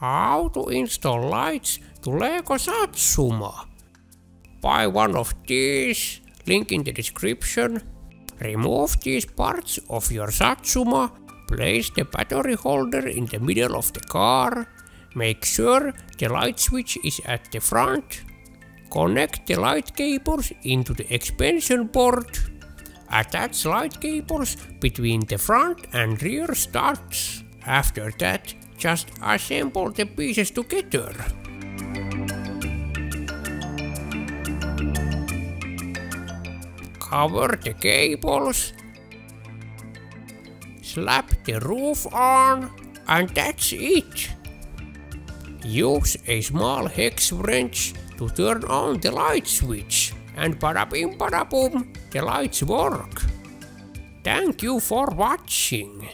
How to install lights to Lego Satsuma. Buy one of these, link in the description. Remove these parts of your Satsuma, place the battery holder in the middle of the car, make sure the light switch is at the front, connect the light cables into the expansion board, attach light cables between the front and rear studs. After that, just assemble the pieces together. Cover the cables, slap the roof on, and that's it. Use a small hex wrench to turn on the light switch, and bada bim bada boom, the lights work. Thank you for watching.